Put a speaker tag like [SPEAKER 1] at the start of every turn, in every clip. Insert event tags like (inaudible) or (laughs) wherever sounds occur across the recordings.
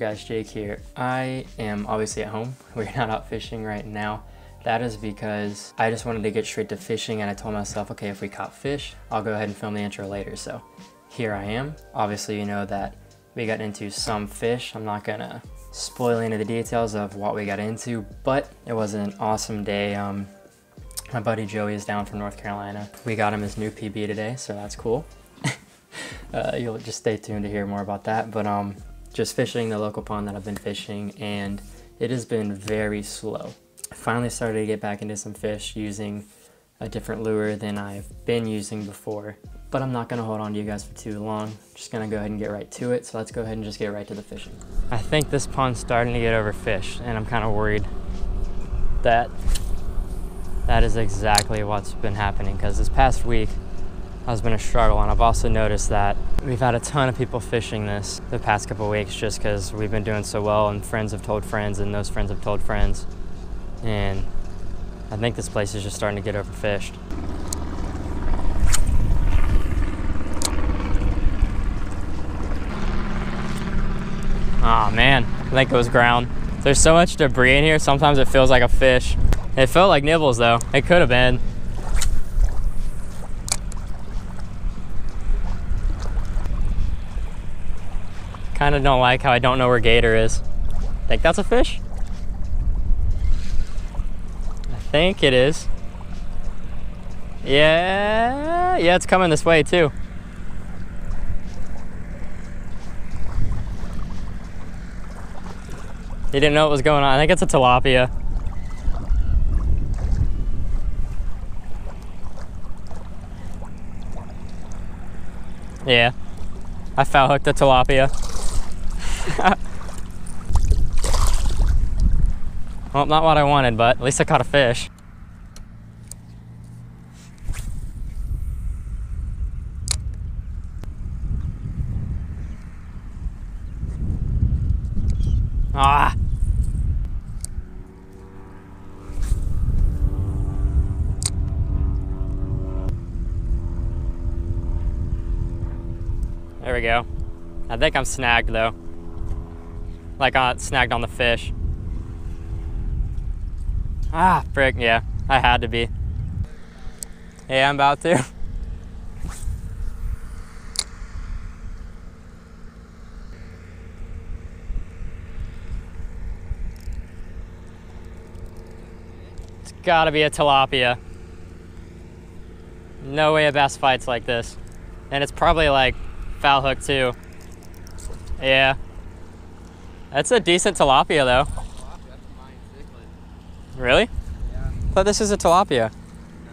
[SPEAKER 1] Guys, Jake here. I am obviously at home. (laughs) We're not out fishing right now. That is because I just wanted to get straight to fishing and I told myself, okay, if we caught fish, I'll go ahead and film the intro later. So here I am. Obviously, you know that we got into some fish. I'm not gonna spoil any of the details of what we got into, but it was an awesome day. Um, my buddy Joey is down from North Carolina. We got him his new PB today, so that's cool. (laughs) uh, you'll just stay tuned to hear more about that. But um, just fishing the local pond that I've been fishing, and it has been very slow. I finally started to get back into some fish using a different lure than I've been using before. But I'm not gonna hold on to you guys for too long. I'm just gonna go ahead and get right to it. So let's go ahead and just get right to the fishing. I think this pond's starting to get overfished and I'm kind of worried that that is exactly what's been happening because this past week has been a struggle and I've also noticed that we've had a ton of people fishing this the past couple weeks just because we've been doing so well and friends have told friends and those friends have told friends and I think this place is just starting to get overfished. Oh man, I think it was ground. There's so much debris in here, sometimes it feels like a fish. It felt like nibbles though. It could have been. Kind of don't like how I don't know where gator is. Think that's a fish? I think it is. Yeah, yeah, it's coming this way too. He didn't know what was going on. I think it's a tilapia. Yeah, I foul hooked a tilapia. (laughs) well, not what I wanted, but at least I caught a fish. Ah! There we go. I think I'm snagged though. Like I snagged on the fish. Ah, frick, yeah. I had to be. Yeah, I'm about to. (laughs) it's gotta be a tilapia. No way a bass fights like this. And it's probably like foul hook too. Yeah. That's a decent tilapia though. Really?
[SPEAKER 2] Yeah.
[SPEAKER 1] I thought this is a tilapia.
[SPEAKER 2] No,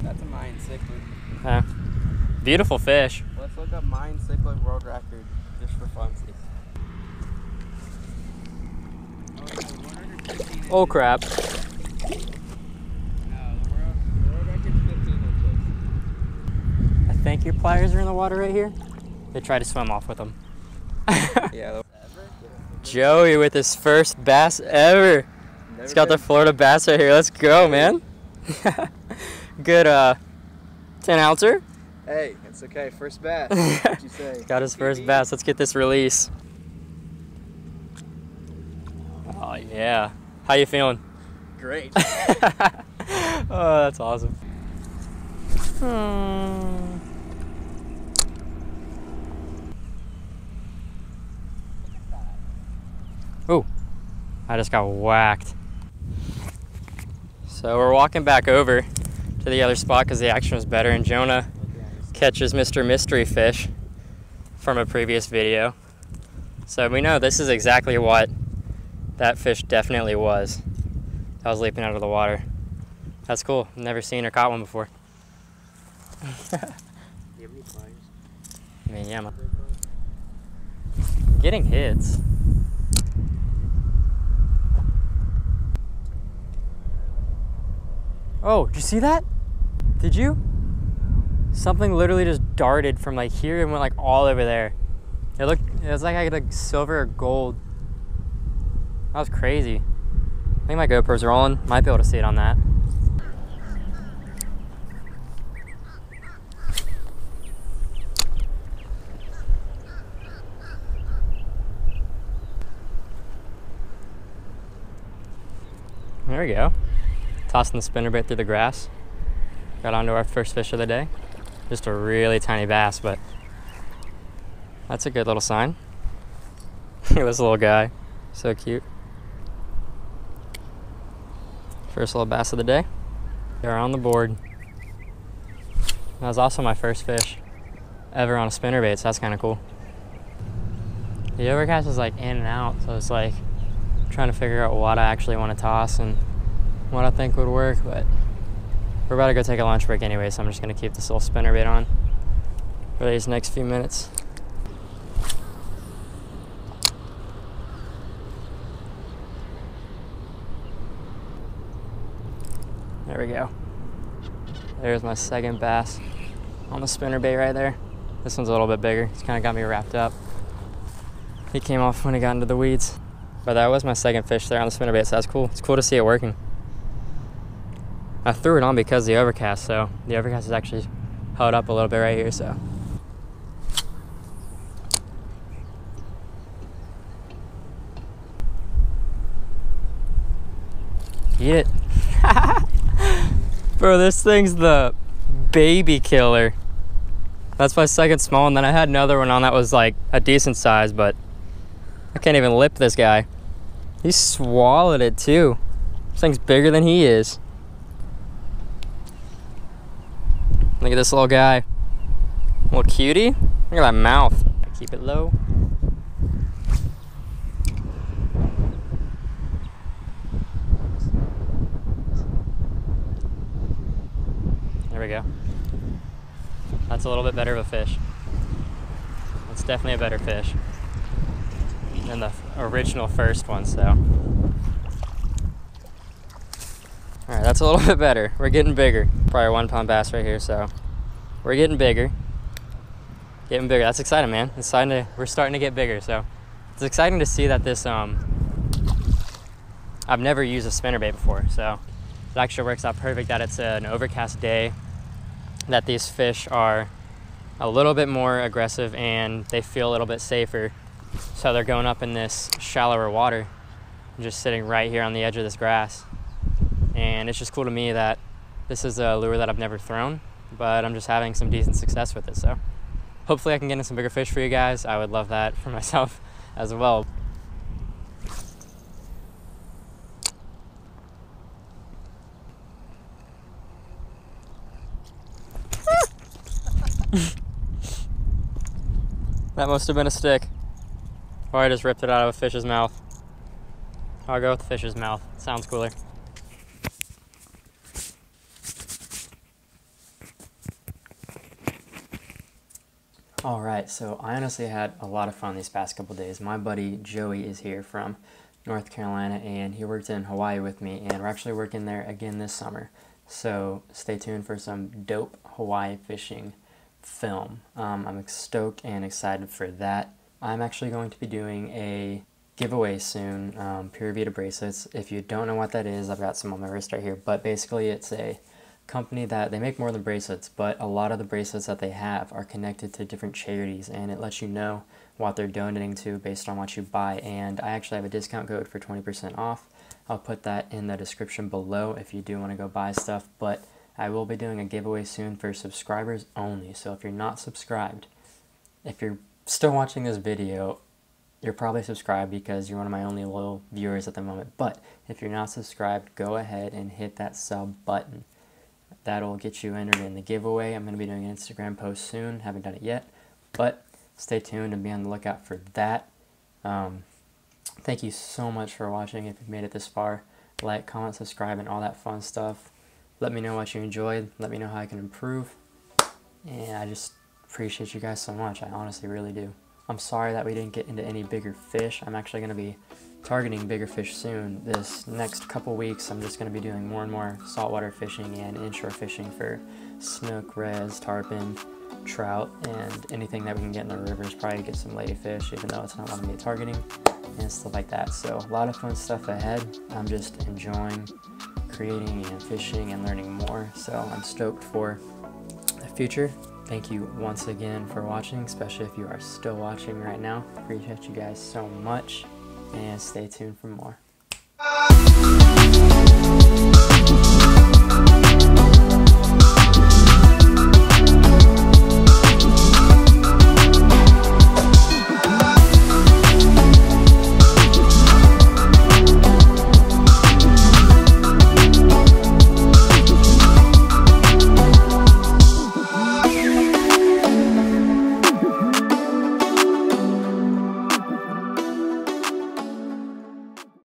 [SPEAKER 2] that's a Mayan cichlid.
[SPEAKER 1] Yeah. Beautiful fish.
[SPEAKER 2] Let's look up Mayan cichlid world record just for funsies.
[SPEAKER 1] Oh crap.
[SPEAKER 2] No, the world, the world record's 15 inches.
[SPEAKER 1] I think your pliers are in the water right here. They try to swim off with them. (laughs)
[SPEAKER 2] Yeah.
[SPEAKER 1] Joey with his first bass ever. He's got the Florida bass right here. Let's go, man. (laughs) Good uh 10 ouncer.
[SPEAKER 2] Hey, it's okay. First bass. (laughs) What you say?
[SPEAKER 1] Got his first bass. Let's get this release. Oh yeah. How you feeling?
[SPEAKER 2] Great. (laughs)
[SPEAKER 1] oh, that's awesome. Hmm. Oh, I just got whacked. So we're walking back over to the other spot because the action was better, and Jonah catches Mr. Mystery Fish from a previous video. So we know this is exactly what that fish definitely was. That was leaping out of the water. That's cool. Never seen or caught one before. (laughs) I mean, yeah, man. Getting hits. Oh, did you see that? Did you? Something literally just darted from like here and went like all over there. It looked, it was like I had like silver or gold. That was crazy. I think my GoPro's rolling. Might be able to see it on that. There we go. Tossing the spinnerbait through the grass. Got onto our first fish of the day. Just a really tiny bass, but that's a good little sign. (laughs) Look at this little guy. So cute. First little bass of the day. They're on the board. That was also my first fish ever on a spinnerbait, so that's kind of cool. The overcast is like in and out, so it's like trying to figure out what I actually want to toss and what I think would work, but we're about to go take a lunch break anyway, so I'm just gonna keep this little spinnerbait on for these next few minutes. There we go. There's my second bass on the spinner bait right there. This one's a little bit bigger. It's kind of got me wrapped up. He came off when he got into the weeds. But that was my second fish there on the spinnerbait, so that's cool. It's cool to see it working. I threw it on because of the overcast, so the overcast is actually held up a little bit right here, so. Eat it. (laughs) Bro, this thing's the baby killer. That's my second small, and then I had another one on that was like a decent size, but I can't even lip this guy. He swallowed it too. This thing's bigger than he is. Look at this little guy. Little cutie. Look at that mouth. Keep it low. There we go. That's a little bit better of a fish. It's definitely a better fish than the original first one, so. All right, that's a little (laughs) bit better. We're getting bigger. Probably a one pound bass right here, so we're getting bigger. Getting bigger. That's exciting, man. It's starting to, we're starting to get bigger, so it's exciting to see that this, um, I've never used a spinnerbait before, so it actually works out perfect that it's an overcast day, that these fish are a little bit more aggressive and they feel a little bit safer. So they're going up in this shallower water, just sitting right here on the edge of this grass. And it's just cool to me that this is a lure that I've never thrown, but I'm just having some decent success with it. So hopefully I can get in some bigger fish for you guys. I would love that for (laughs) myself as well. (laughs) that must have been a stick. Or I just ripped it out of a fish's mouth. I'll go with the fish's mouth. Sounds cooler. All right, so I honestly had a lot of fun these past couple days. My buddy Joey is here from North Carolina and he worked in Hawaii with me and we're actually working there again this summer. So stay tuned for some dope Hawaii fishing film. Um, I'm stoked and excited for that. I'm actually going to be doing a giveaway soon, um, Pura Vida bracelets. If you don't know what that is, I've got some on my wrist right here, but basically it's a company that they make more than bracelets, but a lot of the bracelets that they have are connected to different charities and it lets you know what they're donating to based on what you buy. And I actually have a discount code for 20% off. I'll put that in the description below if you do want to go buy stuff, but I will be doing a giveaway soon for subscribers only. So if you're not subscribed, if you're still watching this video, you're probably subscribed because you're one of my only loyal viewers at the moment. But if you're not subscribed, go ahead and hit that sub button. That'll get you entered in the giveaway. I'm going to be doing an Instagram post soon. Haven't done it yet, but stay tuned and be on the lookout for that. Um, thank you so much for watching. If you've made it this far, like, comment, subscribe, and all that fun stuff. Let me know what you enjoyed. Let me know how I can improve. And I just appreciate you guys so much. I honestly really do. I'm sorry that we didn't get into any bigger fish. I'm actually going to be targeting bigger fish soon. This next couple weeks, I'm just going to be doing more and more saltwater fishing and inshore fishing for snook, reds, tarpon, trout, and anything that we can get in the rivers. Probably get some ladyfish, even though it's not what I'm going to be targeting, and stuff like that. So a lot of fun stuff ahead. I'm just enjoying creating and fishing and learning more. So I'm stoked for the future. Thank you once again for watching, especially if you are still watching right now. Appreciate you guys so much and stay tuned for more.